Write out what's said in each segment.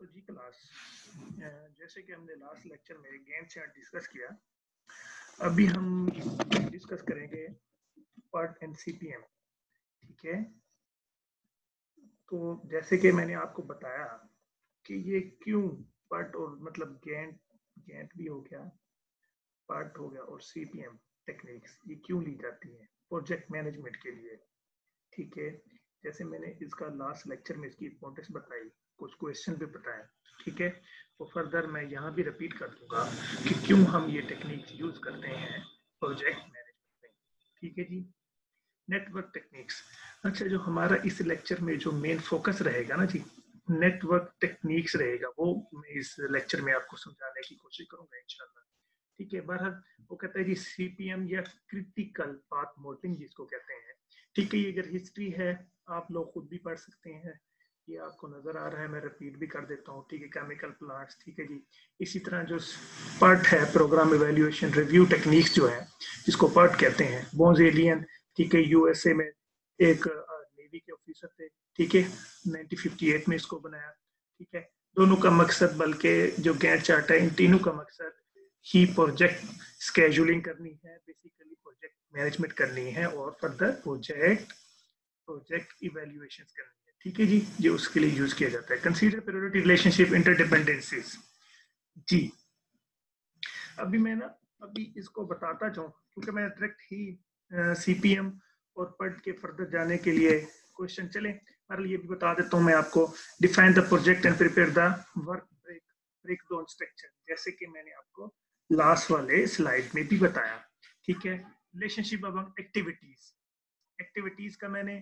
तो जी क्लास जैसे कि हमने लास्ट लेक्चर में गेम चार्ट डिस्कस किया, अभी हम डिस्कस करेंगे पार्ट एन ठीक है? तो जैसे कि मैंने आपको बताया कि ये क्यों पार्ट और मतलब गेंट गेंट भी हो गया पार्ट हो गया और सीपीएम टेक्निक्स ये क्यों ली जाती है प्रोजेक्ट मैनेजमेंट के लिए, ठीक है? जैसे मैंने इसका लास्ट लेक्चर में इसकी इम्पोर्टेंस बताई कुछ क्वेश्चन भी बताए, ठीक है? तो फर्दर मैं यहाँ भी रिपीट कर दूँगा कि क्यों हम ये टेक्निक्स यूज़ करते हैं प्रोजेक्ट मैनेजमेंट में, ठीक है जी? नेटवर्क टेक्निक्स अच्छा जो हमारा इस लेक्चर में जो मेन फोकस रहेगा ना जी नेटवर्क टेक्निक्स रहेगा, वो मैं इस लेक्चर में आपको समझाने की कोशिश करूँगा, इंशाल्लाह। ठीक है, बहरहाल, वो कहते हैं जी सीपीएम या क्रिटिकल पाथ मॉडलिंग जिसको कहते हैं, ठीक है? ये अगर हिस्ट्री है, आप लोग खुद भी पढ़ सकते हैं। ये आपको नज़र आ रहा है, मैं रिपीट भी कर देता हूँ, ठीक है केमिकल प्लांट्स ठीक है जी। इसी तरह जो पर्ट है प्रोग्राम इवेल्युएशन रिव्यू टेक्निक्स जो है, जिसको पर्ट कहते हैं बोन्स एलियन ठीक है यूएसए में एक नेवी के ऑफिसर थे, ठीक है 1958 में इसको बनाया, ठीक है। दोनों का मकसद, बल्कि जो गैर चार्ट है, इन तीनों का मकसद ही प्रोजेक्ट स्केजुलिंग करनी है बेसिकली प्रोजेक्ट मैनेजमेंट करनी है, और फर्दर प्रोजेक्ट प्रोजेक्ट इवेल्युएशन करनी है। ठीक है जी जो उसके लिए यूज़ किया जाता है। कंसीडर प्रायोरिटी रिलेशनशिप इंटरडिपेंडेंसीज जी। अभी मैं ना, अभी इसको बताता जाऊँ, क्योंकि मैं डायरेक्ट ही सीपीएम और पढ़ के फर्दर जाने के लिए क्वेश्चन चले। पर ये भी बता देता हूँ मैं आपको। Define the project and prepare the work break break down structure जैसे कि मैंने आपको लास्ट वाले स्लाइड में भी बताया। ठीक है? रिलेशनशिप अमंग एक्टिविटीज़ एक्टिविटीज़ का मैंने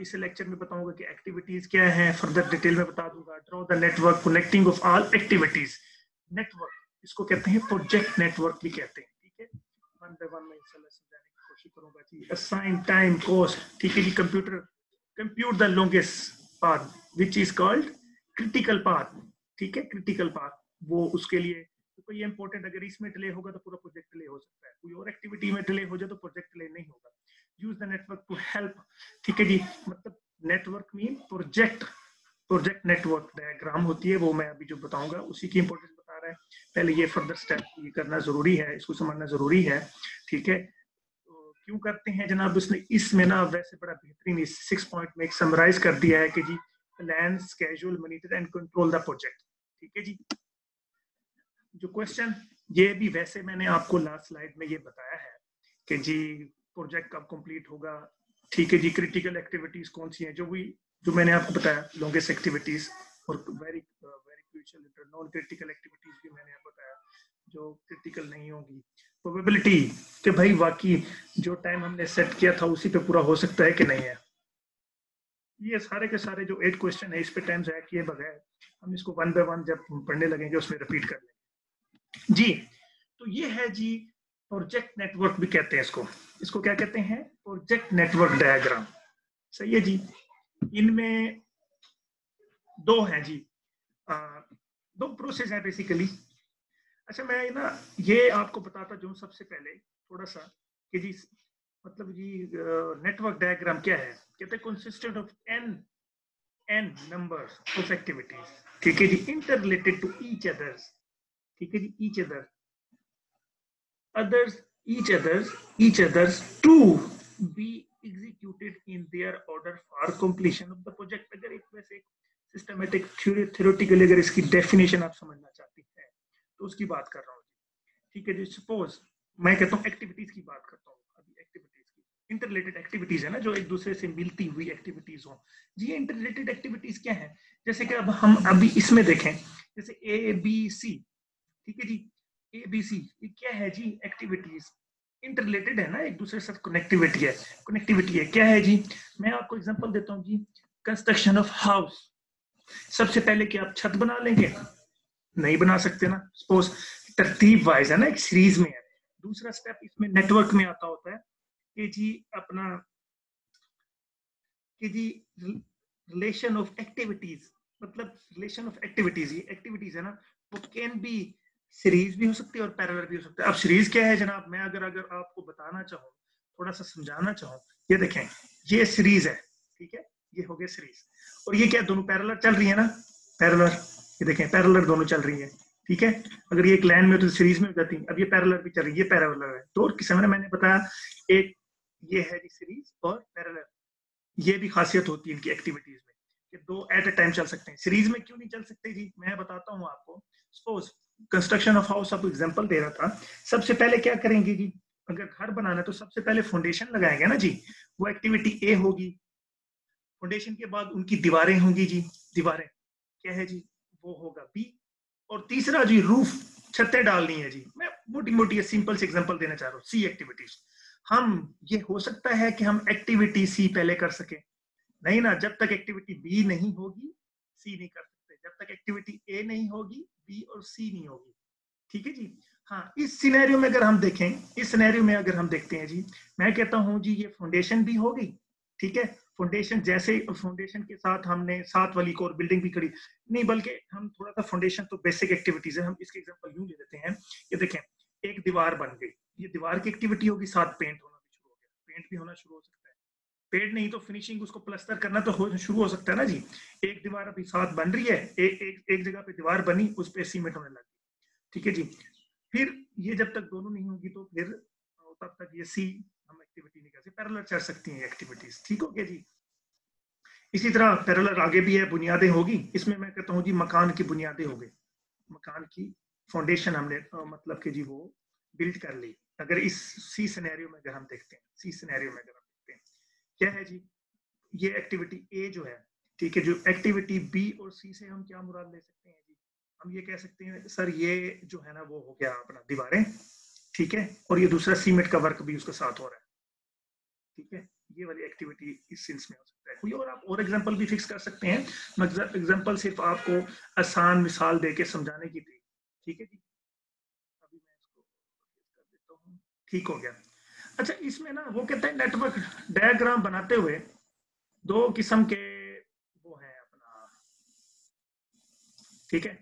इस लेक्चर में बताऊँगा कि एक्टिविटीज़ क्या है फर्दर डिटेल में बता दूँगा। Draw the network connecting of all activities network इसको कहते हैं प्रोजेक्ट नेटवर्क भी कहते हैं, ठीक है? वन बाय वन मैं समझाने की कोशिश करूँगा जी असाइन टाइम कॉस्ट ठीक है जी computer compute the longest path which is called critical path ठीक है? क्रिटिकल पाथ वो उसके लिए तो ये इंपॉर्टेंट अगर इसमें डिले होगा तो पूरा प्रोजेक्ट डिले हो सकता है। कोई और एक्टिविटी में डिले हो जाए तो प्रोजेक्ट डिले नहीं होगा। Use the network to help ठीक है जी मतलब network mean project project network diagram होती है, वो मैं अभी जो बताऊँगा, उसी की इंपॉर्टेंस बता रहा है। पहले ये फर्दर स्टेप ये करना ज़रूरी है, इसको समझना ज़रूरी है, ठीक है? तो क्यों करते हैं जनाब उसने इसमें ना वैसे बड़ा बेहतरीन सिक्स पॉइंट में एक समराइज कर दिया है कि जी plan schedule monitor and control the project ठीक है जी? जो क्वेश्चन ये भी वैसे मैंने आपको लास्ट स्लाइड में ये बताया है कि जी प्रोजेक्ट कब कंप्लीट होगा? ठीक है जी क्रिटिकल एक्टिविटीज़ कौन सी हैं? जो भी, जो मैंने आपको बताया लॉन्गेस्ट एक्टिविटीज़ और very very crucial non critical activities भी मैंने आपको बताया, जो क्रिटिकल नहीं होगी। प्रोबेबिलिटी कि भाई वाकई जो टाइम हमने सेट किया था, उसी पे पूरा हो सकता है कि नहीं है? ये सारे के सारे जो एट क्वेश्चन है, इस पे टाइम जाया किए बगैर, हम इसको वन बाय वन जब पढ़ने लगेंगे, उसमें रिपीट कर लेंगे। जी तो ये है जी प्रोजेक्ट नेटवर्क भी कहते हैं इसको। इसको क्या कहते हैं? Project network diagram. सही है जी? इनमें दो हैं जी। आ, दो प्रोसेस है बेसिकली अच्छा मैं ना ये आपको बताता जो सबसे पहले थोड़ा सा कि जी मतलब जी नेटवर्क डायग्राम क्या है? कहते हैं consistent of an an number of activities ठीक है जी? Inter related to each others ठीक है जी? Each other others, each others each others to be executed in their order for completion of the project. अगर वैसे एक सिस्टमेटिक थ्योरेटिकली अगर इसकी definition आप समझना चाहती हैं तो उसकी बात कर रहा हूँ ठीक है जी सपोज़ मैं कहता हूँ एक्टिविटीज़ की बात करता हूँ, अभी एक्टिविटीज़ की। इंटरलेटेड एक्टिविटीज़ है ना, जो एक दूसरे से मिलती हुई एक्टिविटीज़ हो। जी इंटरलेटेड एक्टिविटीज़ क्या है? जैसे कि अब हम अभी इसमें देखें, जैसे ए बी सी ठीक है जी एबीसी ये क्या है जी एक्टिविटीज़ इंटरलेटेड है ना, एक दूसरे के साथ कनेक्टिविटी है कनेक्टिविटी है। क्या है जी? मैं आपको एग्जांपल देता हूँ जी कंस्ट्रक्शन ऑफ़ हाउस सबसे पहले क्या आप छत बना लेंगे, नहीं बना सकते ना। सपोज़ तरतीब वाइज है ना, एक सीरीज़ में है। दूसरा स्टेप इसमें नेटवर्क में आता होता है कि जी अपना, कि जी रिलेशन ऑफ़ एक्टिविटीज़ मतलब रिलेशन ऑफ़ एक्टिविटीज़ ये एक्टिविटीज़ है ना, वो कैन बी सीरीज़ भी हो सकती है और पैरेलल भी हो सकता है। अब सीरीज़ क्या है जनाब? मैं अगर अगर आपको बताना चाहूँ, थोड़ा सा समझाना चाहूँ, ये देखें, ये सीरीज़ है, ठीक है? ये हो गया सीरीज़ और ये क्या दोनों पैरेलल चल रही है ना? पैरेलल ये देखें पैरेलल दोनों चल रही है, ठीक है? अगर ये एक लाइन में तो सीरीज़ में हो जाती अब ये पैरेलल भी चल रही है, ये पैरेलल है। तो किस्म ने मैंने बताया, एक ये है जी सीरीज़ और पैरेलल ये भी खासियत होती है इनकी एक्टिविटीज़ में, कि दो एट अ टाइम चल सकते हैं। सीरीज़ में क्यों नहीं चल सकते जी मैं बताता हूँ आपको। सपोज़ कंस्ट्रक्शन ऑफ़ हाउस आपको एग्ज़ाम्पल दे रहा था। सबसे पहले क्या करेंगे जी अगर घर बनाना तो सबसे पहले फाउंडेशन लगाएँगे ना जी? वो एक्टिविटी ए होगी। फाउंडेशन के बाद उनकी दीवारें होंगी जी। दीवारें क्या है जी? वो होगा बी और तीसरा जी रूफ छतें डालनी है जी। मैं मोटी मोटी सिंपल से एग्जांपल देना चाह रहा हूँ। सी एक्टिविटीज़ हम, ये हो सकता है कि हम एक्टिविटी सी पहले कर सके। नहीं ना, जब तक एक्टिविटी बी नहीं होगी सी नहीं कर सकते। जब तक एक्टिविटी ए नहीं होगी बी और सी नहीं होगी। ठीक है जी? हाँ इस सिनेरियो में अगर हम देखें, इस सिनेरियो में अगर हम देखते हैं जी, मैं कहता हूँ जी, ये फाउंडेशन भी होगी ठीक है? फाउंडेशन जैसे फाउंडेशन के साथ हमने सात वाली को और बिल्डिंग भी करी। नहीं, बल्कि हम थोड़ा सा फाउंडेशन तो बेसिक एक्टिविटीज़ है, हम इसके एग्जांपल यूँ ले लेते हैं। ये देखें, एक दीवार बन गई। ये दीवार की एक्टिविटी होगी, साथ पेंट होना भी शुरू हो गया। पेंट भी होना शुरू हो सकता पेंट नहीं तो फिनिशिंग उसको प्लस्तर करना तो शुरू हो सकता है ना जी। एक दीवार अभी साथ बन रही है एक एक एक जगह पे दीवार बनी, उस पर सीमेंट होने लगी ठीक है जी? फिर ये जब तक दोनों नहीं होगी तो फिर तब तक ये सी हम एक्टिविटी नहीं कर सकते। पैरेलल चल सकती हैं एक्टिविटीज़ ठीक हो गया जी? इसी तरह पैरलर आगे भी है, बुनियादें होगी। इसमें मैं कहता हूँ जी, मकान की बुनियादें हो गई। मकान की फाउंडेशन हमने मतलब कि जी वो बिल्ड कर ली। अगर इस सी सिनेरियो में अगर हम देखते हैं सी सिनेरियो में अगर क्या है जी? ये एक्टिविटी ए जो है, ठीक है, जो एक्टिविटी बी और सी से हम क्या मुराद ले सकते हैं जी? हम ये कह सकते हैं, सर, ये जो है ना, वो हो गया अपना दीवारें, ठीक है, और ये दूसरा सीमेंट का वर्क भी उसके साथ हो रहा है। ठीक है, ये वाली एक्टिविटी इस सेंस में हो सकता है। कोई और आप और एग्जांपल भी फिक्स कर सकते हैं। एग्जांपल सिर्फ़ आपको आसान मिसाल दे के समझाने की थी। ठीक है जी? अभी मैं इसको कर देता हूँ। ठीक हो गया। अच्छा इसमें ना वो कहते हैं नेटवर्क डायग्राम बनाते हुए दो किस्म के वो है अपना। ठीक है?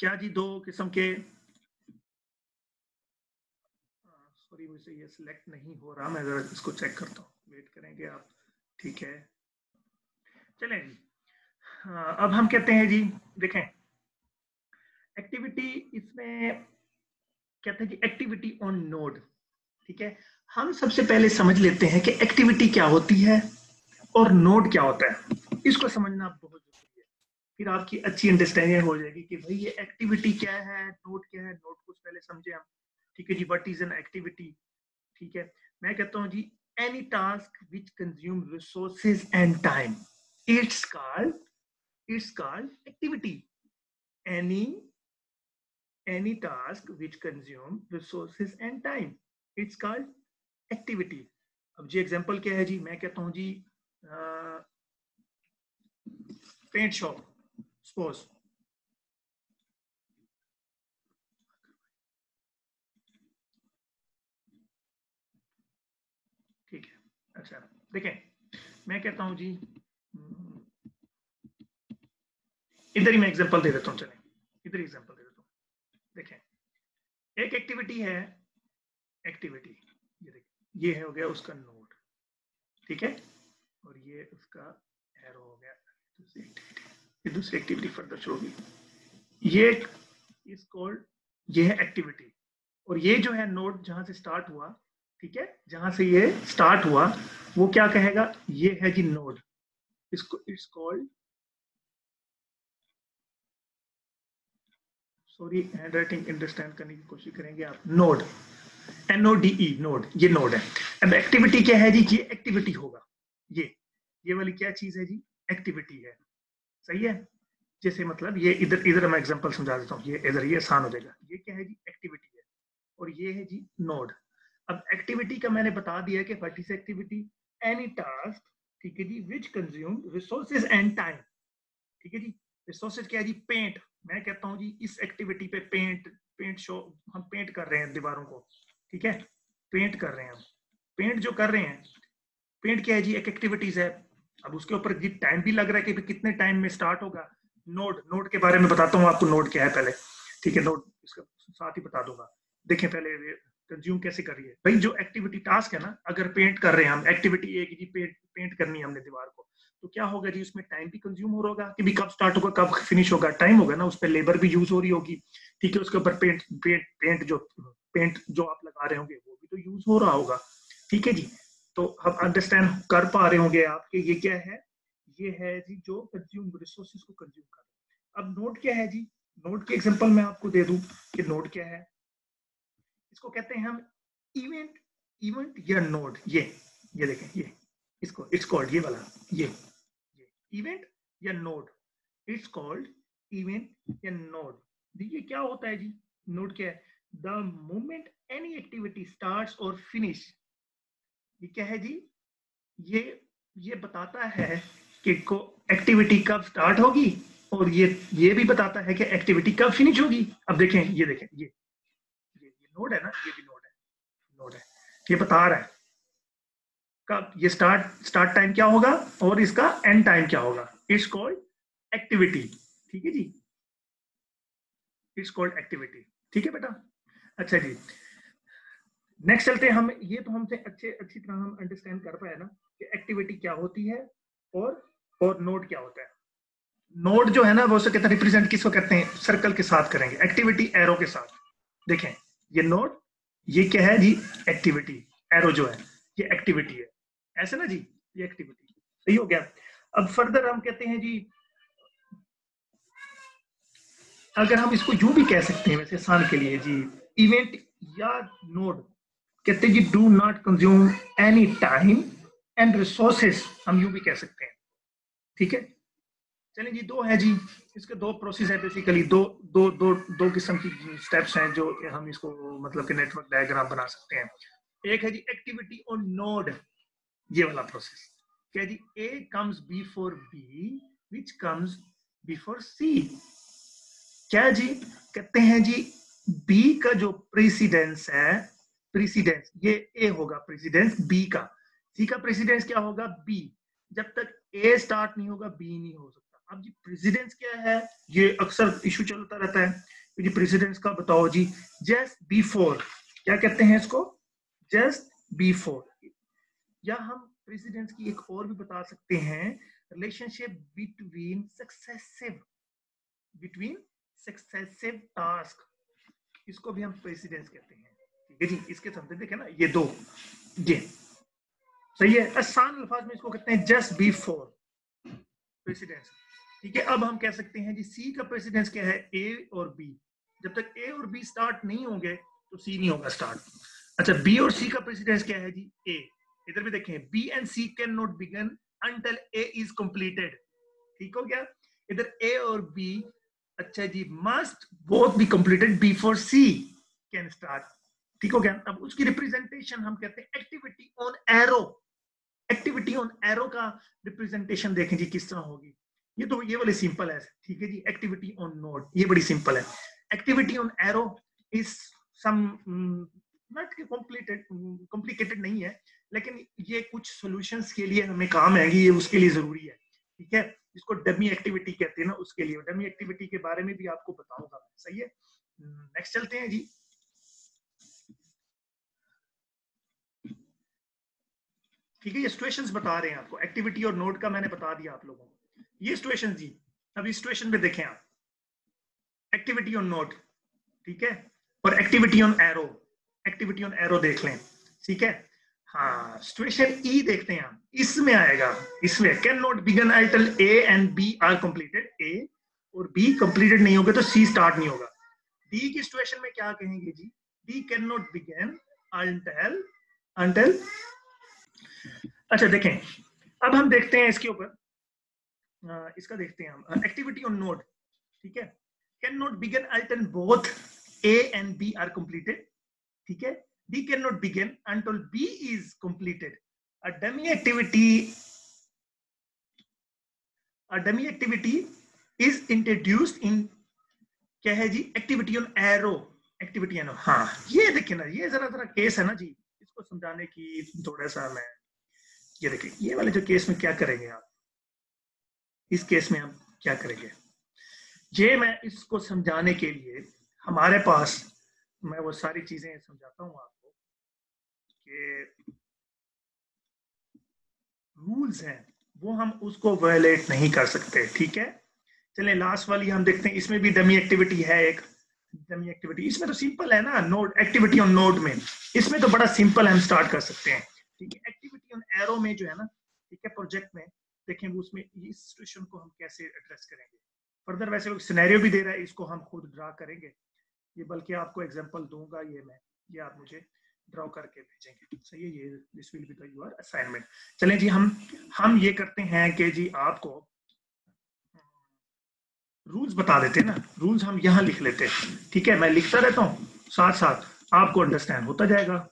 क्या जी दो किस्म के? सॉरी मुझे ये सिलेक्ट नहीं हो रहा मैं जरा इसको चेक करता हूँ। वेट करेंगे आप। ठीक है। चलें जी। हाँ, अब हम कहते हैं जी देखें। एक्टिविटी इसमें कहते हैं कि एक्टिविटी ऑन नोड ठीक है? हम सबसे पहले समझ लेते हैं कि एक्टिविटी क्या होती है और नोड क्या होता है। इसको समझना बहुत ज़रूरी है। फिर आपकी अच्छी अंडरस्टैंडिंग हो जाएगी कि भाई ये एक्टिविटी क्या है नोड क्या है? नोड को पहले समझे हम। ठीक है जी? व्हाट इज़ एन एक्टिविटी ठीक है? मैं कहता हूँ जी any task which consume resources and time it's called it's called activity any any task which consume resources and time. It's called activity. अब जी एग्जांपल क्या है जी? मैं कहता हूँ जी पेंट शॉप सपोज़ ठीक है अच्छा। देखें, मैं कहता हूँ जी इधर ही मैं एग्जांपल दे देता हूँ, चले। इधर ही एग्जांपल दे देता हूँ। देखें, एक एक्टिविटी है एक्टिविटी ये देखिए ये हो गया उसका नोड ठीक है? और ये उसका एरो हो गया, दूसरी एक्टिविटी ये दूसरी एक्टिविटी फर्दर शुरू होगी। ये इज़ कॉल्ड ये है एक्टिविटी और ये जो है नोड जहाँ से स्टार्ट हुआ, ठीक है? जहाँ से ये स्टार्ट हुआ, वो क्या कहेगा? ये है जी नोड इसको it's called sorry hand writing understand करने की कोशिश करेंगे आप नोड एनओडीई नोड ये नोड है। अब एक्टिविटी क्या है जी? ये एक्टिविटी होगा। ये ये वाली क्या चीज़ है जी? एक्टिविटी है। सही है? जैसे मतलब ये इधर इधर मैं एग्जांपल समझा देता हूँ। ये इधर, ये आसान हो जाएगा। ये क्या है जी? एक्टिविटी है। और ये है जी नोड अब एक्टिविटी का मैंने बता दिया कि what is activity any task ठीक है जी which consume resources and time ठीक है जी? रिसोर्सेज क्या है जी? पेंट मैं कहता हूँ जी, इस एक्टिविटी पे पेंट पेंट शो हम पेंट कर रहे हैं दीवारों को। ठीक है? पेंट कर रहे हैं हम। पेंट जो कर रहे हैं पेंट क्या है जी? एक एक्टिविटीज़ है। अब उसके ऊपर टाइम भी लग रहा है कि कितने टाइम में स्टार्ट होगा। नोड नोड के बारे में बताता हूँ आपको नोड क्या है पहले। ठीक है नोड इसका साथ ही बता दूँगा। देखें पहले कंज्यूम कैसे करिए भाई जो एक्टिविटी टास्क है ना, अगर पेंट कर रहे हैं हम एक्टिविटी एक जी पेंट पेंट करनी है हमने दीवार को। तो क्या होगा जी, उसमें टाइम भी कंज्यूम हो होगा कि भी कब स्टार्ट होगा, कब फिनिश होगा। टाइम होगा ना, उस पर लेबर भी यूज़ हो रही होगी। ठीक है, उसके ऊपर पेंट पेंट पेंट जो पेंट जो आप लगा रहे होंगे, वो भी तो यूज़ हो रहा होगा। ठीक है जी? तो हम अंडरस्टैंड कर पा रहे होंगे आपके ये क्या है? ये है जी जो कंज्यूम रिसोर्सेज को कंज्यूम कर अब नोट क्या है जी? नोट के एग्जांपल मैं आपको दे दूँ कि नोट क्या है। इसको कहते हैं हम इवेंट इवेंट या नोड ये ये देखें, ये, इसको इट्स कॉल्ड ये वाला, ये ये इवेंट या नोड इट्स कॉल्ड इवेंट या नोड देखिए क्या होता है जी? नोड क्या है? The moment any activity starts और फिनिश। ये क्या है जी? ये ये बताता है को एक्टिविटी कब स्टार्ट होगी और ये ये भी बताता है कि एक्टिविटी कब फिनिश होगी। अब देखें ये देखें ये ये, ये नोड है ना? ये भी नोड है नोड है। ये बता रहा है कब ये स्टार्ट स्टार्ट टाइम क्या होगा और इसका एंड टाइम क्या होगा। इट्स कॉल्ड एक्टिविटी ठीक है जी? इट्स कॉल्ड एक्टिविटी ठीक है बेटा? अच्छा जी। नेक्स्ट चलते हम, ये तो हमसे अच्छे, अच्छी तरह हम अंडरस्टैंड कर पाए ना कि एक्टिविटी क्या होती है और और नोड क्या होता है। नोड जो है ना, वो कहते हैं रिप्रेजेंट किसको कहते हैं? सर्कल के साथ करेंगे। एक्टिविटी एरो के साथ। देखें, ये नोड ये क्या है? जी एक्टिविटी एरो जो है, ये एक्टिविटी है। ऐसे ना जी? ये एक्टिविटी सही हो गया। अब फर्दर हम कहते हैं जी, अगर हम इसको यूँ भी कह सकते हैं, वैसे आसान के लिए जी इवेंट या नोड कहते जी do not consume any time and resources हम यू भी कह सकते हैं। ठीक है? चलिए जी, दो है जी। इसके दो प्रोसेस है बेसिकली दो दो दो दो किस्म की स्टेप्स हैं जो हम इसको मतलब कि नेटवर्क डायग्राम बना सकते हैं। एक है जी एक्टिविटी ऑन नोड ये वाला प्रोसेस क्या जी? A comes before B which comes before C क्या जी? कहते हैं जी बी का जो प्रेसिडेंस है प्रेसिडेंस ये ए होगा प्रेसिडेंस बी का। सी का प्रेसिडेंस क्या होगा? बी जब तक ए स्टार्ट नहीं होगा बी नहीं हो सकता। अब जी प्रेसिडेंस क्या है? ये अक्सर इशू चलता रहता है। तो जी प्रेसिडेंस का बताओ जी। जस्ट बिफोर क्या कहते हैं इसको? जस्ट बिफोर या हम प्रेसिडेंस की एक और भी बता सकते हैं। Relationship between successive between successive task इसको भी हम प्रेसिडेंस कहते हैं। ठीक है जी, इसके समझे देखे ना, ये दो ये सही है? आसान अल्फाज में इसको कहते हैं जस्ट बी फोर प्रेसिडेंस ठीक है, अब हम कह सकते हैं जी सी का प्रेसिडेंस क्या है? ए और बी जब तक ए और बी स्टार्ट नहीं होंगे तो सी नहीं होगा स्टार्ट अच्छा बी और सी का प्रेसिडेंस क्या है जी? ए इधर भी देखें B and C can not begin until A is completed ठीक हो गया? इधर ए और बी अच्छा जी must both be completed before C can start ठीक हो गया? अब उसकी रिप्रेजेंटेशन हम कहते हैं activity on arrow activity on arrow का रिप्रेजेंटेशन देखें जी, किस तरह होगी? ये तो ये वाली सिंपल है, ठीक है जी? एक्टिविटी ऑन नोड ये बड़ी सिंपल है। Activity on arrow is some not completed complicated नहीं है, लेकिन ये कुछ सॉल्यूशंस के लिए हमें काम है ये उसके लिए ज़रूरी है। ठीक है? इसको डमी एक्टिविटी कहते हैं ना, उसके लिए। डमी एक्टिविटी के बारे में भी आपको बताऊँगा सही है? नेक्स्ट चलते हैं जी। ठीक है, ये सिचुएशंस बता रहे हैं आपको। एक्टिविटी और नोट का मैंने बता दिया आप लोगों को। ये सिचुएशन जी अभी सिचुएशन पे देखें आप। एक्टिविटी ऑन नोट ठीक है? और activity on arrow activity on arrow देख लें। ठीक है? हाँ सिचुएशन ई e देखते हैं हम। इसमें आएगा। इसमें can not begin until A and B are completed A और बी कंप्लीटेड नहीं होगा तो सी स्टार्ट नहीं होगा। डी की सिचुएशन में क्या कहेंगे जी? D can not begin until until अच्छा देखें। अब हम देखते हैं इसके ऊपर। इसका देखते हैं हम। एक्टिविटी ऑन नोड ठीक है? Can not begin Alton both A and B are completed ठीक है? Can not begin until B is completed a dummy activity a dummy activity is introduced in क्या है जी? एक्टिविटी ऑन एरो एक्टिविटी एनो हाँ ये देखिए ना, ये जरा जरा केस है ना जी। इसको समझाने की थोड़ा सा मैं, ये देखिए, ये वाले जो केस में क्या करेंगे आप? इस केस में हम क्या करेंगे? ये मैं इसको समझाने के लिए हमारे पास, मैं वो सारी चीज़ें समझाता हूँ आपको। कि रूल्स हैं, वो हम उसको वायलेट नहीं कर सकते, ठीक है? चले लास्ट वाली हम देखते हैं, इसमें भी डमी एक्टिविटी है एक डमी एक्टिविटी इसमें तो सिंपल है ना नोड एक्टिविटी ऑन नोट में इसमें तो बड़ा सिंपल हम स्टार्ट कर सकते हैं, ठीक है? एक्टिविटी ऑन एरो में जो है ना, ठीक है प्रोजेक्ट में, देखें वो उसमें इस सिचुएशन को हम कैसे एड्रेस करेंगे। फर्दर वैसे सिनेरियो भी दे रहा है, इसको हम खुद ड्रा करेंगे। ये बल्कि आपको एग्जांपल दूँगा ये मैं, ये आप मुझे ड्रॉ करके भेजेंगे। सही है ये this will be the your assignment चलें जी, हम हम ये करते हैं कि जी आपको रूल्स बता देते हैं ना। रूल्स हम यहाँ लिख लेते हैं। ठीक है, मैं लिखता रहता हूँ। साथ साथ आपको अंडरस्टैंड होता जाएगा।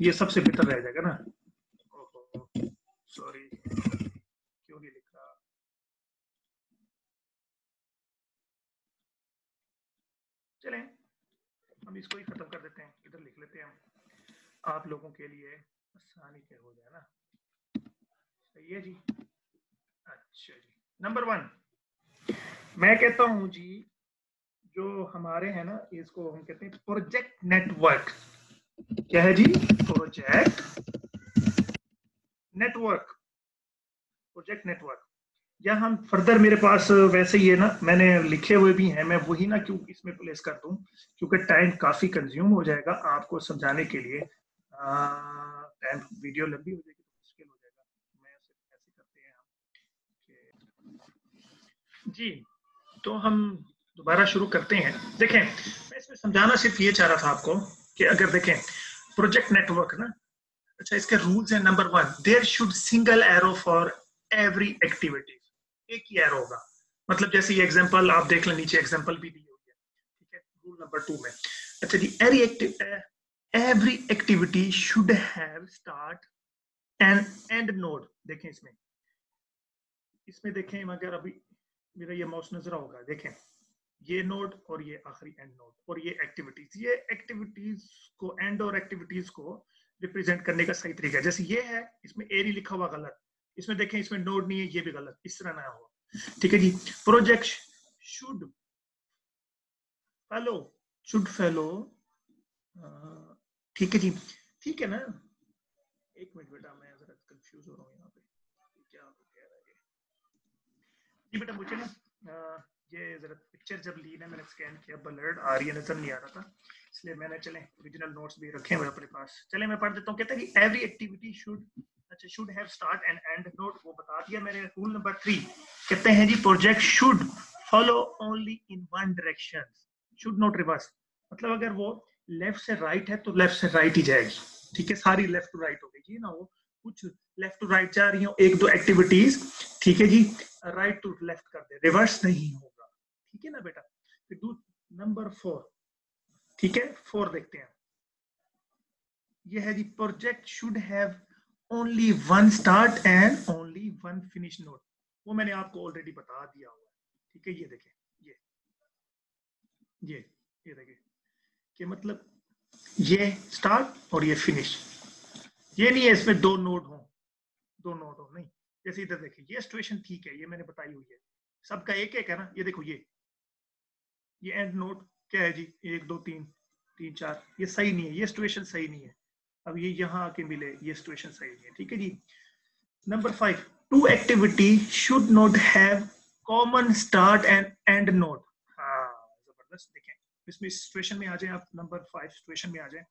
ये सबसे बेहतर रह जाएगा ना। सॉरी क्यों नहीं लिख रहा? चलें, हम इसको ही खत्म कर देते हैं। इधर लिख लेते हैं हम। आप लोगों के लिए आसानी के हो जाए ना। सही है जी। अच्छा जी। नंबर वन मैं कहता हूँ जी, जो हमारे है ना, इसको हम कहते हैं प्रोजेक्ट नेटवर्क क्या है जी? प्रोजेक्ट नेटवर्क प्रोजेक्ट नेटवर्क या हम फर्दर मेरे पास वैसे ही है ना, मैंने लिखे हुए भी हैं, मैं वही ना क्यों इसमें प्लेस कर दूँ, क्योंकि टाइम काफ़ी कंज्यूम हो जाएगा आपको समझाने के लिए। टाइम वीडियो लंबी हो जाएगी तो मुश्किल हो जाएगा। मैं ऐसे करते हैं हम जी तो हम दोबारा शुरू करते हैं। देखें, मैं इसमें समझाना सिर्फ़ ये चाह रहा था आपको कि अगर देखें, प्रोजेक्ट नेटवर्क ना अच्छा इसके रूल्स है number one there should single arrow for every activity एक ही एरो होगा। मतलब जैसे ये एग्जांपल आप देख लें, नीचे एग्जांपल भी दी हुई है। ठीक है रूल नंबर टू में। अच्छा जी एरी every every activity should have start and end node देखें इसमें। इसमें देखें मगर अभी मेरा ये माउस नज़र होगा देखें। ये नोड और ये आखिरी एंड नोड और ये एक्टिविटीज़ ये एक्टिविटीज़ को एंड और एक्टिविटीज़ को रिप्रेजेंट करने का सही तरीका है। जैसे ये है, इसमें एरी लिखा हुआ गलत। इसमें देखें, इसमें नोड नहीं है, ये भी गलत। इस तरह ना हो। ठीक है जी? Project should follow should follow ठीक है जी। ठीक है ना? एक मिनट बेटा, मैं जरा कंफ्यूज हो रहा हूँ यहाँ पे। क्या कह रहा है जी बेटा, मुझे ना ये जरा पिक्चर जब ली ना, मैंने स्कैन किया बलर्ड आ रही है, नज़र नहीं आ रहा था। इसलिए मैंने, चले ओरिजिनल नोट्स भी रखे हुए अपने पास। चले, मैं पढ़ देता हूँ। कहते हैं कि एवरी एक्टिविटी शुड अच्छा should have start and end node वो बता दिया मैंने रूल नंबर थ्री कहते हैं जी project should follow only in one direction should not reverse मतलब अगर वो लेफ़्ट से राइट है तो लेफ़्ट से राइट ही जाएगी। ठीक है? सारी लेफ़्ट टू राइट हो गई। ना वो कुछ लेफ़्ट टू राइट जा रही हो, एक दो एक्टिविटीज़ ठीक है जी? राइट टू लेफ़्ट कर दे। रिवर्स नहीं होगा। ठीक है ना बेटा? फिर नंबर फोर ठीक है? फोर देखते हैं। ये है जी project should have only one start and only one finish node वो मैंने आपको ऑलरेडी बता दिया हुआ है। ठीक है? ये देखें। ये। ये। ये देखें। कि मतलब ये स्टार्ट और ये फिनिश ये नहीं है इसमें दो नोड हो, दो नोड हो, नहीं। जैसे इधर देखिए, ये सिचुएशन ठीक है, ये मैंने बताई हुई है। सबका एक एक है ना, ये देखो ये। ये एंड नोट क्या है जी? एक, दो, तीन तीन, चार। ये सही नहीं है, ये सिचुएशन सही नहीं है। अब ये यहाँ आके मिले, ये सिचुएशन सही नहीं है, ठीक है जी? Number five two activity should not have common start and end node हाँ ज़बरदस्त देखें इसमें सिचुएशन में आ जाए आप नंबर फाइव सिचुएशन में आ जाए।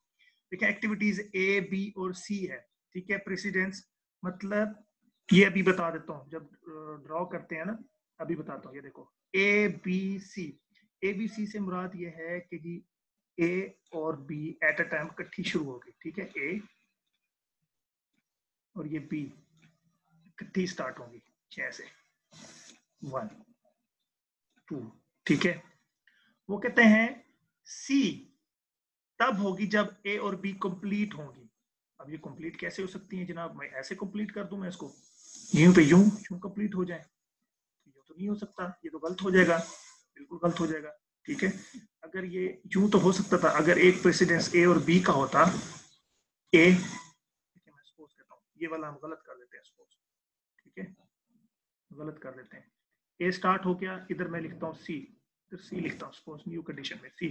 देखें एक्टिविटीज़ ए बी और सी है, ठीक है? प्रेसिडेंस मतलब ये अभी बता देता हूँ, जब ड्रॉ करते हैं ना, अभी बताता हूँ, ये देखो। A B C A B C से मुराद ये है कि जी ए और बी एट अ टाइम इकट्ठी शुरू होगी ठीक है? ए और ये बी इकट्ठी स्टार्ट होगी, छह से। वन टू ठीक है? वो कहते हैं सी। तब होगी जब ए और बी कंप्लीट होंगी। अब ये कंप्लीट कैसे हो सकती है जनाब? मैं ऐसे कंप्लीट कर दूँ मैं इसको? यूँ पे यूँ यूँ कंप्लीट हो जाए। ये तो नहीं हो सकता, ये तो गलत हो जाएगा। बिल्कुल गलत हो जाएगा, ठीक है? अगर ये यूँ तो हो सकता था, अगर एक प्रेसिडेंस ए और बी का होता ए मैं सपोज़ हूँ, ये वाला हम गलत कर देते हैं सपोज़ ठीक है? गलत कर देते हैं। ए स्टार्ट हो गया, इधर मैं लिखता हूँ सी इधर सी लिखता हूँ सपोज़ न्यू कंडीशन में सी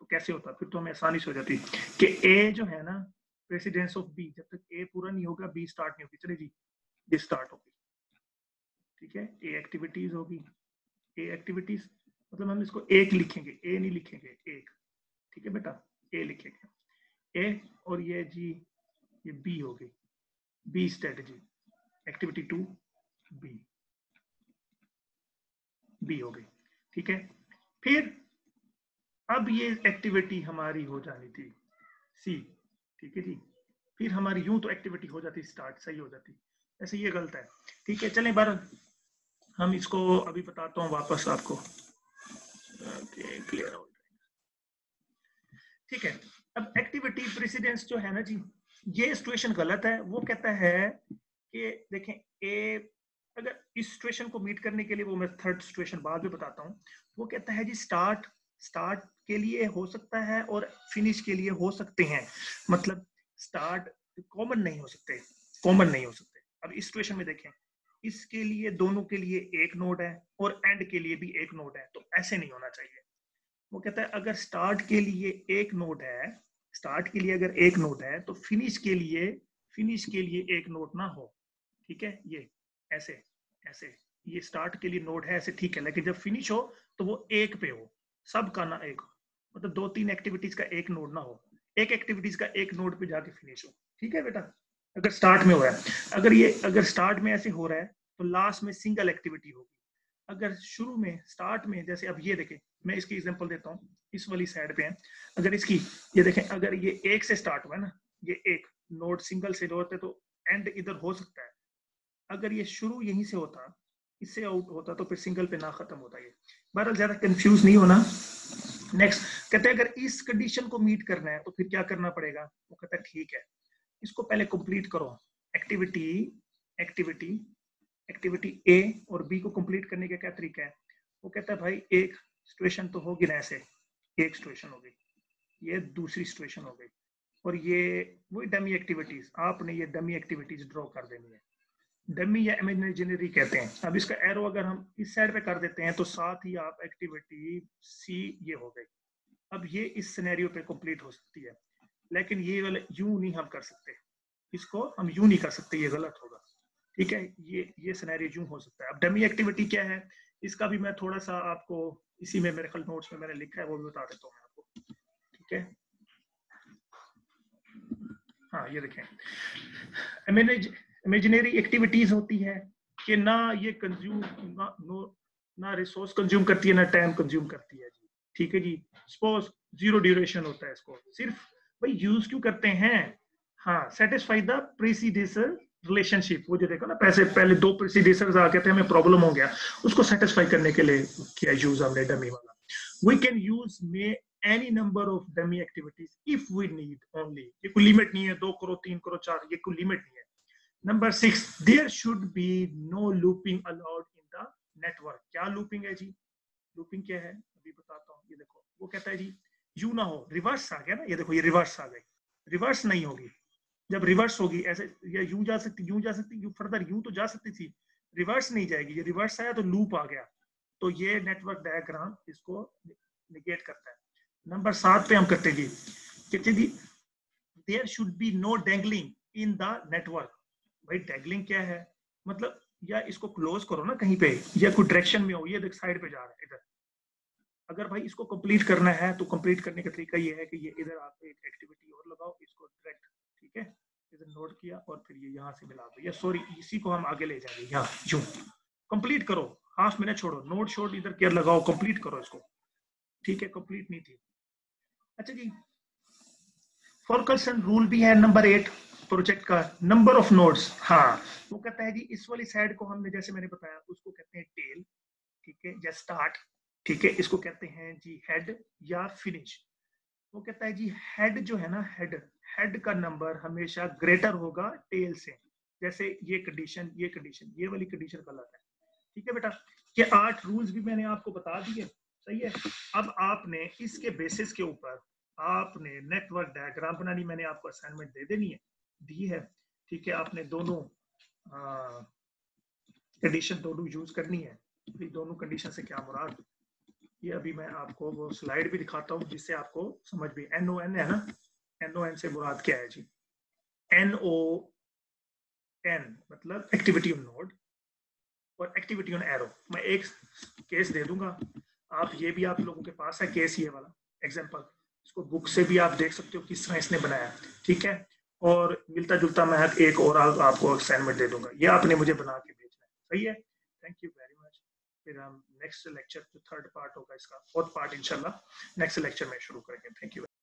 तो कैसे होता? फिर तो हमें आसानी से हो जाती कि ए जो है ना प्रेसिडेंस ऑफ़ बी जब तक ए पूरा नहीं होगा बी स्टार्ट नहीं होगी। चले जी बी स्टार्ट होगी। ठीक है? ए एक्टिविटीज़ होगी। ए एक्टिविटीज़ मतलब हम इसको एक लिखेंगे ए नहीं लिखेंगे, एक। ठीक है बेटा? ए लिखेंगे। ए और ये जी, ये बी हो गई B strategy activity to B B हो गई ठीक है? फिर अब ये एक्टिविटी हमारी हो जानी थी। सी ठीक है जी? फिर हमारी यूँ तो एक्टिविटी हो जाती स्टार्ट सही हो जाती। ऐसे ये गलत है। ठीक है, चलें बार हम इसको अभी बताता हूँ वापस आपको। क्लियर हो ठीक है, अब एक्टिविटी प्रेसिडेंस जो है ना जी, ये सिचुएशन गलत है। वो कहता है कि देखें ए अगर इस सिचुएशन को मीट करने के लिए वो मैं थर्ड सिचुएशन बाद में बताता हूँ। वो कहता है जी स्टार्ट स्टार्ट के लिए हो सकता है और फिनिश के लिए हो सकते हैं। मतलब स्टार्ट कॉमन नहीं हो सकते कॉमन नहीं हो सकते। अब इस सिचुएशन में देखें, इसके लिए, दोनों के लिए एक नोट है और एंड के लिए भी एक नोट है तो ऐसे नहीं होना चाहिए। वो कहता है, अगर स्टार्ट के लिए एक नोट है स्टार्ट के लिए अगर एक नोट है तो फिनिश के लिए फिनिश के लिए एक नोट ना हो। ठीक है? ये, ऐसे। ऐसे, ये स्टार्ट के लिए नोड है, ऐसे ठीक है, लेकिन जब फिनिश हो तो वो एक पे हो सब का ना एक मतलब दो तीन एक्टिविटीज़ का एक नोड ना हो, एक एक्टिविटीज़ का एक नोड पे जाके फिनिश हो। ठीक है बेटा? अगर स्टार्ट में हो रहा है। अगर ये, अगर स्टार्ट में ऐसे हो रहा है तो लास्ट में सिंगल एक्टिविटी होगी। अगर शुरू में स्टार्ट में, जैसे अब ये देखें, मैं इसकी एग्जांपल देता हूँ, इस वाली साइड पे है। अगर इसकी, ये देखें, अगर ये एक से स्टार्ट हुआ है ना, ये एक नोड सिंगल से होते तो एंड इधर हो सकता है। अगर ये शुरू यहीं से होता, इससे आउट होता तो फिर सिंगल पे ना खत्म होता ये। बहरहाल, ज़्यादा कंफ्यूज नहीं होना। नेक्स्ट कहते हैं अगर इस कंडीशन को मीट करना है तो फिर क्या करना पड़ेगा? वो कहता है, ठीक है। इसको पहले कंप्लीट करो। एक्टिविटी एक्टिविटी एक्टिविटी ए और बी को कंप्लीट करने का क्या तरीका है? वो कहता है, भाई, एक सिचुएशन तो होगी ना ऐसे। एक सिचुएशन हो गई। ये दूसरी सिचुएशन हो गई। और ये, वही डमी एक्टिविटीज़ आपने ये डमी एक्टिविटीज़ ड्रॉ कर देनी है। डमी या इमेजिनरी कहते हैं। अब इसका एरो अगर हम इस साइड पे कर देते हैं तो साथ ही आप एक्टिविटी सी ये हो गई। अब ये इस सिनेरियो पे कंप्लीट हो सकती है। लेकिन ये वाले यू नहीं हम कर सकते। इसको हम यू नहीं कर सकते, ये गलत होगा। ठीक है? ये ये सिनेरियो यूँ हो सकता है। अब डमी एक्टिविटी क्या है? इसका भी मैं थोड़ा सा आपको इसी में, मेरे ख्याल नोट्स में मैंने लिखा है, वो भी बता देता हूँ आपको। ठीक है? हाँ ये देखें। इमेजिनरी एक्टिविटीज़ होती है कि ना ये कंज्यूम ना नो रिसोर्स कंज्यूम करती है, ना टाइम कंज्यूम करती है जी। ठीक है जी? सपोज़ ज़ीरो ड्यूरेशन होता है इसको। सिर्फ़, भाई यूज़ क्यों करते हैं? हाँ सेटिस्फाई द प्रेसिडेसर रिलेशनशिप वो जो देखो ना, पैसे, पहले दो प्रेसिडेसर्स आ गए थे, हमें प्रॉब्लम हो गया। उसको सेटिस्फाई करने के लिए किया यूज़ हमने डमी वाला। We can use may any number of dummy activities if we need only ये कोई लिमिट नहीं है, दो करो तीन करो चार, ये कोई लिमिट नहीं है। Number six there should be no looping allowed in the network क्या लूपिंग है जी? लूपिंग क्या है? अभी बताता हूँ, ये देखो। वो कहता है जी यू ना हो रिवर्स आ गया ना? ये देखो, ये रिवर्स आ गई। रिवर्स नहीं होगी। जब रिवर्स होगी, ऐसे, या यूँ जा सकती यूँ जा सकती यू फर्दर यू तो जा सकती थी। रिवर्स नहीं जाएगी। ये रिवर्स आया तो लूप आ गया। तो ये नेटवर्क डायग्राम इसको निगेट करता है। नंबर सात पे हम करते जी। कहते जी there should be no dangling in the network भाई डेंगलिंग क्या है? मतलब या इसको क्लोज करो ना कहीं पे, या कोई डायरेक्शन में हो, ये देख साइड पे जा रहा है, इधर। अगर भाई इसको कंप्लीट करना है तो कंप्लीट करने का तरीका ये है कि ये इधर आप एक एक्टिविटी और लगाओ, इसको डायरेक्ट ठीक है? इधर नोट किया और फिर ये यहाँ से मिला दो। या सॉरी इसी को हम आगे ले जाएँगे यहाँ, यूँ। कंप्लीट करो हाफ़ मिनट छोड़ो नोट शोट इधर केयर लगाओ कंप्लीट करो इसको। ठीक है कंप्लीट नहीं थी। अच्छा जी फोरकल्सन रूल भी है नंबर एट प्रोजेक्ट का नंबर ऑफ़ नोड्स हाँ वो कहता है जी, इस वाली साइड को हमने जैसे मैंने बताया, उसको कहते हैं टेल ठीक है, या स्टार्ट ठीक है, इसको कहते हैं जी हेड या फिनिश वो कहता है जी हेड जो है ना हेड हेड का नंबर हमेशा ग्रेटर होगा टेल से। जैसे ये कंडीशन ये कंडीशन ये वाली कंडीशन गलत है। ठीक है बेटा? ये आठ रूल्स भी मैंने आपको बता दिए, सही है? अब आपने इसके बेसिस के ऊपर, आपने नेटवर्क डायग्राम बनानी, मैंने आपको असाइनमेंट दे देनी है। दी है। ठीक है, आपने दोनों कंडीशन दोनों यूज़ करनी है। दोनों कंडीशन से क्या मुराद? ये अभी मैं आपको वो स्लाइड भी दिखाता हूँ, जिससे आपको समझ भी एन ओ एन है ना? एन ओ एन से मुराद क्या है जी? एन ओ एन मतलब एक्टिविटी ऑन नोड और एक्टिविटी ऑन एरो मैं एक केस दे दूँगा। आप ये भी आप लोगों के पास है केस ये वाला। एग्ज़ाम्पल इसको बुक से भी आप देख सकते हो किस तरह इसने बनाया। ठीक है? और मिलता जुलता मैं एक और आपको असाइनमेंट दे दूँगा। ये आपने मुझे बना के भेजना है। सही है? थैंक यू वेरी मच फिर हम नेक्स्ट लेक्चर जो थर्ड पार्ट होगा इसका फोर्थ पार्ट इंशाल्लाह नेक्स्ट लेक्चर में शुरू करेंगे। Thank you